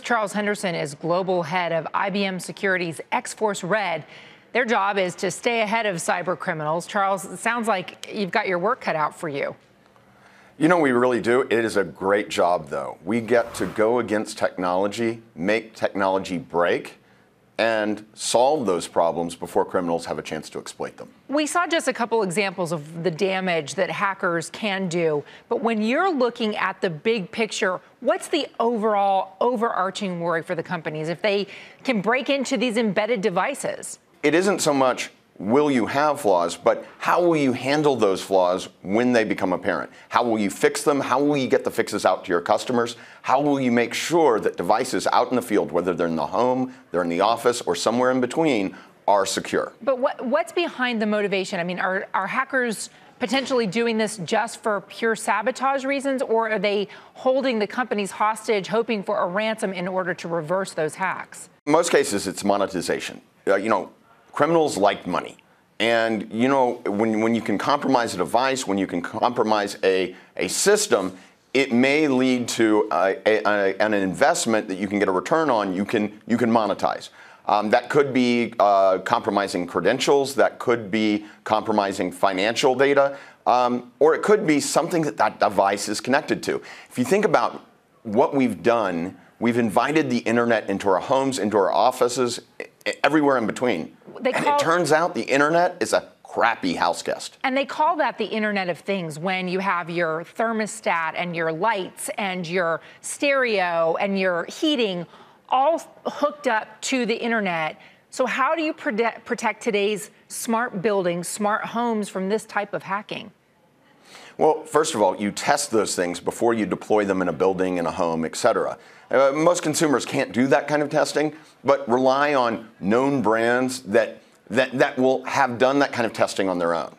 Charles Henderson is global head of IBM Security's X Force Red. Their job is to stay ahead of cyber criminals. Charles, it sounds like you've got your work cut out for you. You know, we really do. It is a great job, though. We get to go against technology, make technology break, and solve those problems before criminals have a chance to exploit them. We saw just a couple examples of the damage that hackers can do, but when you're looking at the big picture, what's the overall overarching worry for the companies if they can break into these embedded devices? It isn't so much will you have flaws, but how will you handle those flaws when they become apparent? How will you fix them? How will you get the fixes out to your customers? How will you make sure that devices out in the field, whether they're in the home, they're in the office, or somewhere in between, are secure? But what, what's behind the motivation? I mean, are, are hackers potentially doing this just for pure sabotage reasons, or are they holding the companies hostage, hoping for a ransom in order to reverse those hacks? In most cases, it's monetization. Uh, you know, criminals like money. And you know, when, when you can compromise a device, when you can compromise a, a system, it may lead to a, a, an investment that you can get a return on, you can, you can monetize. Um, that could be uh, compromising credentials, that could be compromising financial data, um, or it could be something that that device is connected to. If you think about what we've done, we've invited the internet into our homes, into our offices, everywhere in between. They and it turns out the internet is a crappy house guest. And they call that the Internet of Things when you have your thermostat and your lights and your stereo and your heating all hooked up to the internet. So, how do you protect today's smart buildings, smart homes from this type of hacking? Well, first of all, you test those things before you deploy them in a building, in a home, et cetera. Uh, most consumers can't do that kind of testing, but rely on known brands that, that, that will have done that kind of testing on their own.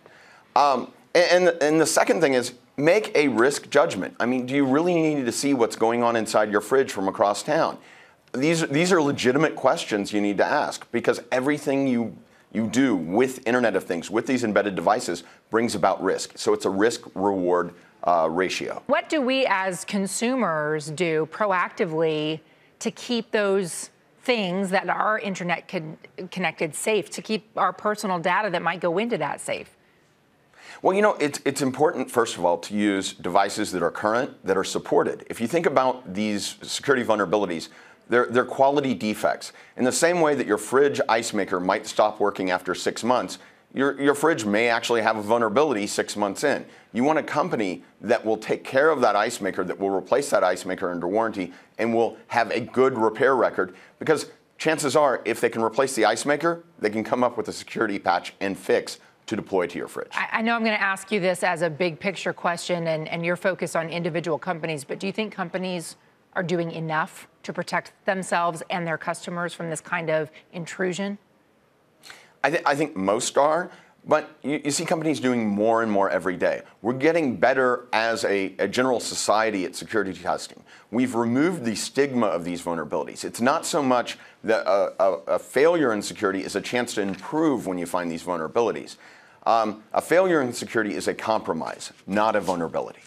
Um, and, and the second thing is make a risk judgment. I mean, do you really need to see what's going on inside your fridge from across town? These, these are legitimate questions you need to ask because everything you, you do with Internet of Things, with these embedded devices, brings about risk. So it's a risk reward uh, ratio. What do we as consumers do proactively to keep those things that are internet con- connected safe, to keep our personal data that might go into that safe? Well, you know, it's, it's important, first of all, to use devices that are current, that are supported. If you think about these security vulnerabilities, they're, they're quality defects. In the same way that your fridge ice maker might stop working after six months, your, your fridge may actually have a vulnerability six months in. You want a company that will take care of that ice maker, that will replace that ice maker under warranty, and will have a good repair record because chances are, if they can replace the ice maker, they can come up with a security patch and fix to deploy to your fridge. I, I know I'm going to ask you this as a big picture question and, and your focus on individual companies, but do you think companies are doing enough to protect themselves and their customers from this kind of intrusion? I, th- I think most are. But you, you, see companies doing more and more every day. We're getting better as a, a, general society at security testing. We've removed the stigma of these vulnerabilities. It's not so much that a, a, a failure in security is a chance to improve when you find these vulnerabilities. Um, a failure in security is a compromise, not a vulnerability.